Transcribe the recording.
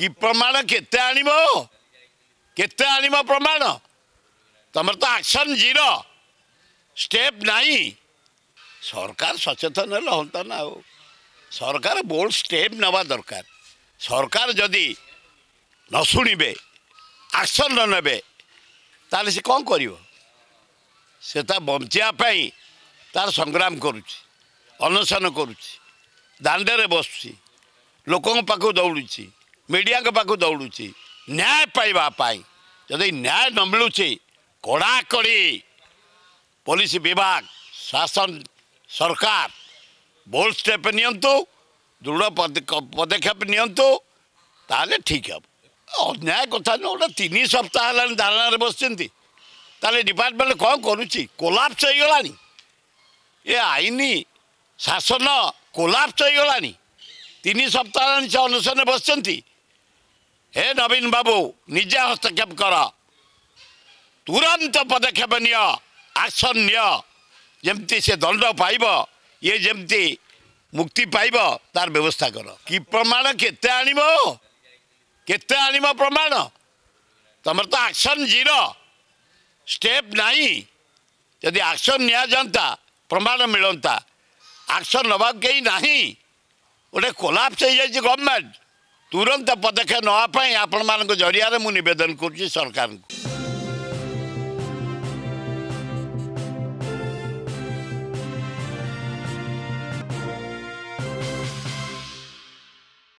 କି ପ୍ରମାଣ କେତେ ଆଣିବ କେତେ ଆଣିବ ପ୍ରମାଣ ତମର ତ ଆକ୍ସନ୍ ଜିରୋ ଷ୍ଟେପ୍ ନାହିଁ ସରକାର ସଚେତନ ହେଲେ ହୁଅନ୍ତା ନା ଆଉ ସରକାର ବୋଲ୍ଡ ଷ୍ଟେପ୍ ନେବା ଦରକାର ସରକାର ଯଦି ନ ଶୁଣିବେ ଆକ୍ସନ୍ ନ ନେବେ ତାହେଲେ ସେ କ'ଣ କରିବ ସେ ତା ବଞ୍ଚିବା ପାଇଁ ତାର ସଂଗ୍ରାମ କରୁଛି ଅନଶନ କରୁଛି ଦାଣ୍ଡରେ ବସୁଛି ଲୋକଙ୍କ ପାଖକୁ ଦୌଡ଼ୁଛି ମିଡ଼ିଆଙ୍କ ପାଖକୁ ଦୌଡ଼ୁଛି ନ୍ୟାୟ ପାଇବା ପାଇଁ ଯଦି ନ୍ୟାୟ ନ ମିଳୁଛି କଡ଼ାକଡ଼ି ପୋଲିସ ବିଭାଗ ଶାସନ ସରକାର ବୋଲ୍ଡ ଷ୍ଟେପ୍ ନିଅନ୍ତୁ ଦୃଢ଼ ପଦକ୍ଷେପ ନିଅନ୍ତୁ ତାହେଲେ ଠିକ୍ ହେବ ଅନ୍ୟାୟ କଥା ନୁହଁ ଗୋଟେ ତିନି ସପ୍ତାହ ହେଲାଣି ଧାରଣାରେ ବସିଛନ୍ତି ତାହେଲେ ଡିପାର୍ଟମେଣ୍ଟ କ'ଣ କରୁଛି କୋଲାପ୍ସ ହେଇଗଲାଣି ଏ ଆଇନ ଶାସନ କୋଲାପ୍ସ ହେଇଗଲାଣି ତିନି ସପ୍ତାହ ହେଲାଣି ସେ ଅନଶନରେ ବସିଛନ୍ତି হে নবীন বাবু নিজে হস্তক্ষেপ কর তুরন্ত পদক্ষেপ নিও আকশন নিও যেমতি সে দণ্ড পাইব ইয়ে যেমতি মুক্তি পাইব তার ব্যবস্থা কর কি প্রমাণ কেতে আনিব কেতে আনিব প্রমাণ তোমার তো আকশন জিরো স্টেপ নাই যদি আকশন নিয়া যা প্রমাণ মিলতা আকশন নেওয়া কেই না গোটে কোলাপস হয়ে যাই গভর্নমেন্ট तुरन्त पदक्षेप नै आपले मेदन गर्